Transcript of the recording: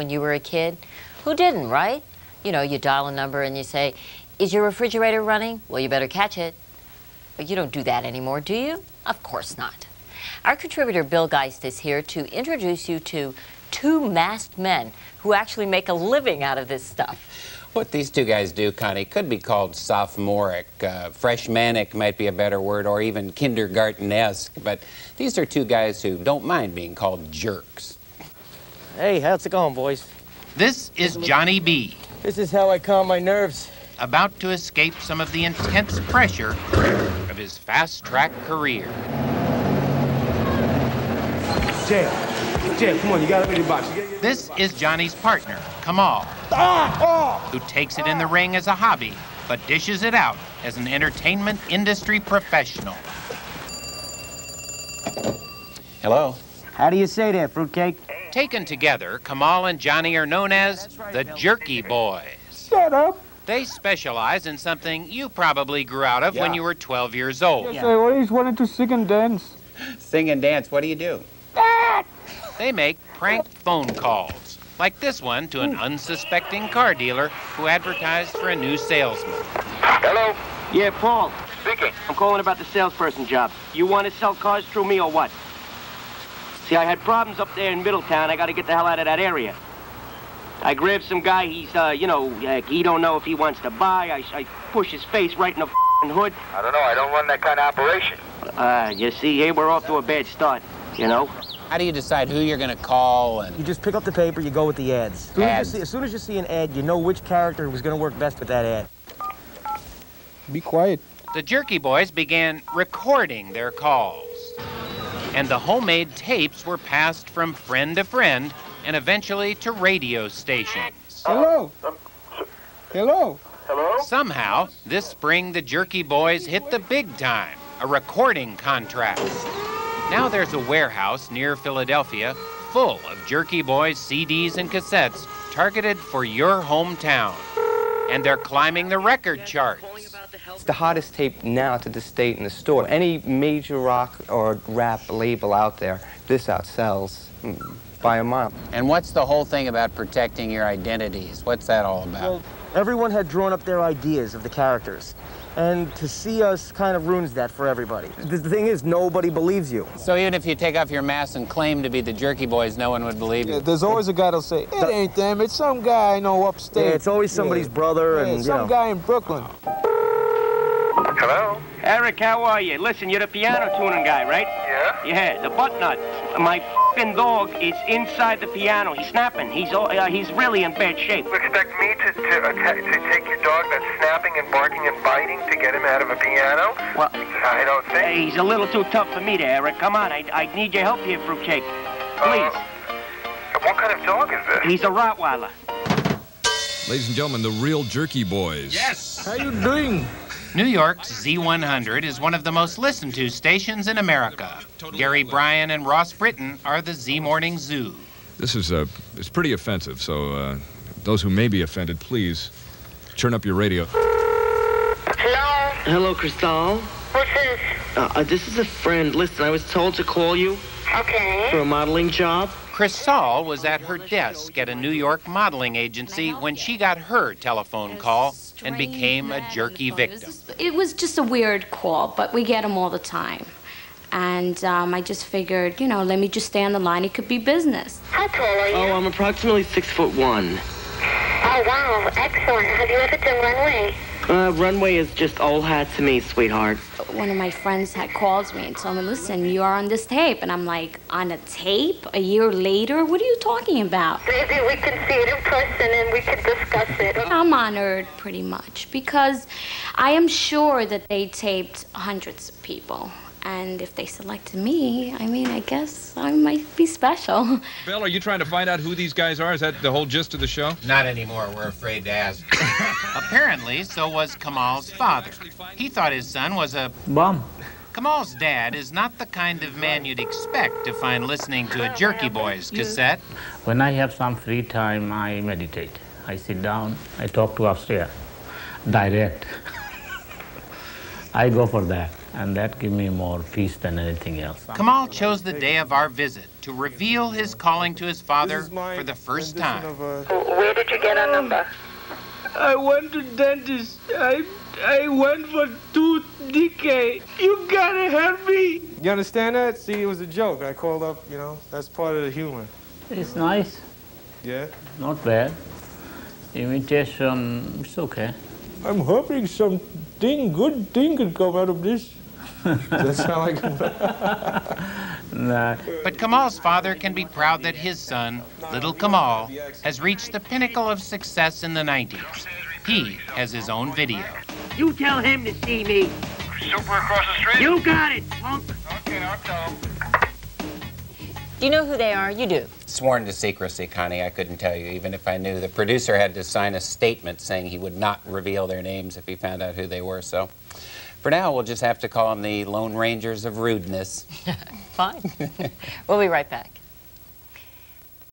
when you were a kid? Who didn't, right? You know, you dial a number and you say, Is your refrigerator running? Well, you better catch it. But you don't do that anymore, do you? Of course not. Our contributor Bill Geist is here to introduce you to two masked men who actually make a living out of this stuff. What these two guys do, Connie, could be called sophomoric. Uh, freshmanic might be a better word, or even kindergarten-esque. But these are two guys who don't mind being called jerks. Hey, how's it going, boys? This is Johnny B. This is how I calm my nerves. About to escape some of the intense pressure of his fast-track career. Jay, Jay, come on, you gotta be the box. This is Johnny's partner, Kamal, Ah! who takes it in the ring as a hobby, but dishes it out as an entertainment industry professional. Hello? How do you say that, fruitcake? Taken together, Kamal and Johnny are known as the Jerky Boys. Shut up. They specialize in something you probably grew out of when you were 12 years old. Yes, I always wanted to sing and dance. Sing and dance, what do you do? They make prank phone calls, like this one to an unsuspecting car dealer who advertised for a new salesman. Hello, Yeah, Paul. speaking. I'm calling about the salesperson job. You want to sell cars through me or what? See, I had problems up there in Middletown. I got to get the hell out of that area. I grabbed some guy. He's, uh, you know, uh, he don't know if he wants to buy. I, I push his face right in the hood. I don't know. I don't run that kind of operation. Uh, you see, here we're off to a bad start. You know. How do you decide who you're going to call and You just pick up the paper, you go with the ads. As soon, Ads. As, you see, as soon as you see an ad, you know which character was going to work best with that ad. Be quiet. The Jerky Boys began recording their calls. And the homemade tapes were passed from friend to friend and eventually to radio stations. Hello. Hello. Hello? Somehow, this spring the Jerky Boys hit the big time a recording contract. Now there's a warehouse near Philadelphia full of Jerky Boys CDs and cassettes targeted for your hometown. And they're climbing the record charts. It's the hottest tape now to this date in the store. Any major rock or rap label out there, this outsells mm, by a mile. and what's the whole thing about protecting your identities? What's that all about? Well, everyone had drawn up their ideas of the characters. And to see us kind of ruins that for everybody. The the thing is, nobody believes you. so even if you take off your mask and claim to be the Jerky Boys, no one would believe you. Yeah, there's always a guy that'll say, it ain't them, it's some guy I know upstate. Yeah, it's always somebody's brother Yeah, and, you some know. guy in Brooklyn. Hello? Eric, how are you? Listen, you're the piano tuning guy, right? Yeah? Yeah, the butt nut. My fing dog is inside the piano. He's snapping. He's all- uh, he's really in bad shape. You expect me to, to, atta- to take your dog that's snapping and barking and biting to get him out of a piano? Well, I don't hey, think. he's a little too tough for me there, Eric. Come on, I, I need your help here, fruitcake. Please. Uh, what kind of dog is this? He's a Rottweiler. Ladies and gentlemen, the real Jerky Boys. Yes! How you doing? New York's Z100 is one of the most listened to stations in America. Gary Bryan and Ross Brittain are the Z Morning Zoo. This is uh, it's pretty offensive, so uh, those who may be offended, please turn up your radio. Hello? Hello, Cristal. Who's this? Uh, uh, this is a friend. Listen, I was told to call you Okay. for a modeling job. Chris Saul was at her desk at a New York modeling agency when she got her telephone call and became a jerky victim. It was just a weird call, but we get them all the time. And um, I just figured, you know, let me just stay on the line. It could be business. How tall are you? Oh, I'm approximately six foot one. Oh, wow. Excellent. Have you ever done runway? Uh, runway is just old hat to me, sweetheart. One of my friends had called me and told me, listen, you are on this tape. And I'm like, on a tape? A year later? What are you talking about? Maybe we can see it in person and we can discuss it. I'm honored pretty much because I am sure that they taped hundreds of people. And if they selected me, I mean, I guess I might be special. Bill, are you trying to find out who these guys are? Is that the whole gist of the show? Not anymore, we're afraid to ask. Apparently, so was Kamal's father. He thought his son was a Bum. Kamal's dad is not the kind of man you'd expect to find listening to a Jerky Boys cassette. When I have some free time, I meditate. I sit down, I talk to upstairs. Direct. I go for that. And that give me more peace than anything else. Kamal chose the day of our visit to reveal his calling to his father for the first time. Where did you get our number? I went to dentist. I I went for tooth decay. You gotta help me. You understand that? See, it was a joke. I called up, you know, that's part of the humor. It's nice, Yeah? not bad. Imitation, it's okay. I'm hoping something good thing could come out of this. Does that sound like Nah. But Kamal's father can be proud that his son, little Kamal, has reached the pinnacle of success in the 90s. He has his own video. You tell him to see me. Super across the street? You got it, punk. Okay, I'll tell. Do you know who they are? You do. Sworn to secrecy, Connie. I couldn't tell you, even if I knew. The producer had to sign a statement saying he would not reveal their names if he found out who they were. So for now, we'll just have to call them the Lone Rangers of Rudeness. Fine. we'll be right back.